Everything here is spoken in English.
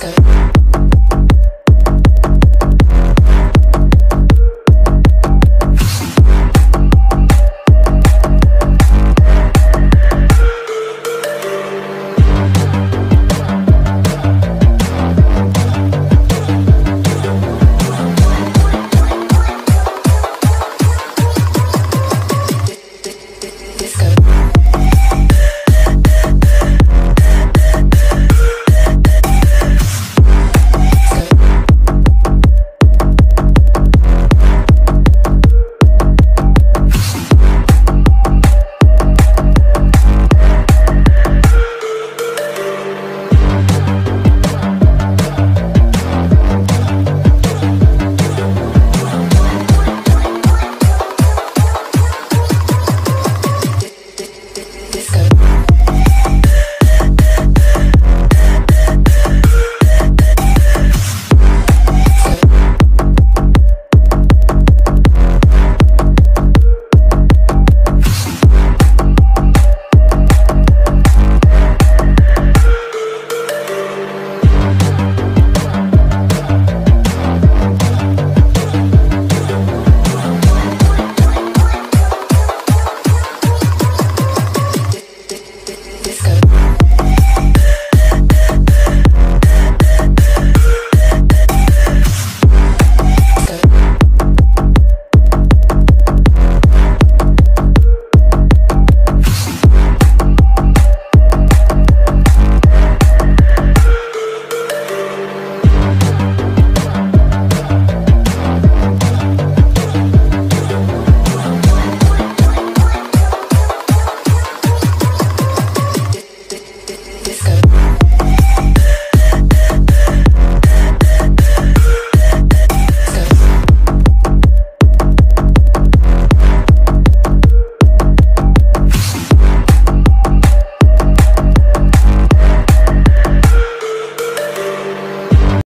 Go.